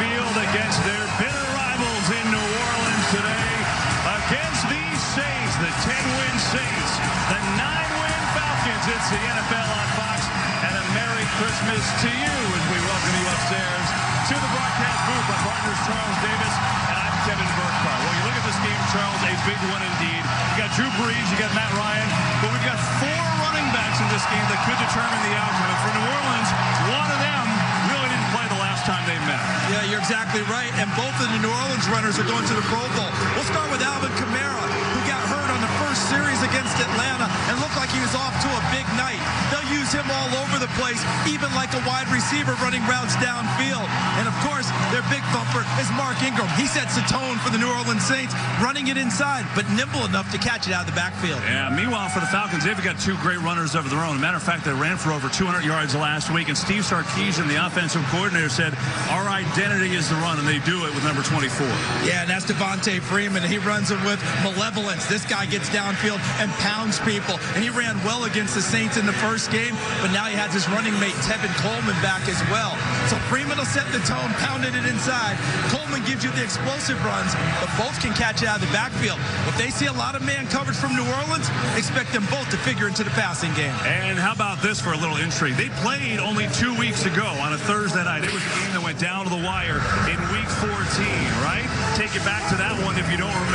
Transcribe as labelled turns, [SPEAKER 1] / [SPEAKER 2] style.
[SPEAKER 1] field against their bitter rivals in New Orleans today. Against these Saints, the 10-win Saints, the 9-win Falcons. It's the NFL on Fox. And a Merry Christmas to you as we welcome you upstairs to the broadcast booth. My partners Charles Davis and I'm Kevin Burkhardt. Well, you look at this game, Charles, a big one indeed. You got Drew Brees, you got Matt Ryan, but we've got four running backs in this game that could determine the outcome.
[SPEAKER 2] Exactly right. And both of the New Orleans runners are going to the Pro Bowl. We'll start with Alvin Kamara, who got hurt on the first series against Atlanta and looked like he was off to a big night. They'll use him all over the place, even like a wide receiver running routes downfield. And of course, big thumper is Mark Ingram. He sets the tone for the New Orleans Saints, running it inside, but nimble enough to catch it out of the backfield.
[SPEAKER 1] Yeah, meanwhile, for the Falcons, they've got two great runners of their own. matter of fact, they ran for over 200 yards last week, and Steve Sarkisian, the offensive coordinator, said, our identity is the run, and they do it with number 24.
[SPEAKER 2] Yeah, and that's Devonta Freeman, he runs it with malevolence. This guy gets downfield and pounds people, and he ran well against the Saints in the first game, but now he has his running mate, Tevin Coleman, back as well. So Freeman will set the tone, pounding it inside. Coleman gives you the explosive runs, but both can catch it out of the backfield. If they see a lot of man coverage from New Orleans, expect them both to figure into the passing game.
[SPEAKER 1] And how about this for a little intrigue? They played only two weeks ago on a Thursday night. It was a game that went down to the wire in week 14, right? Take it back to that one if you don't remember.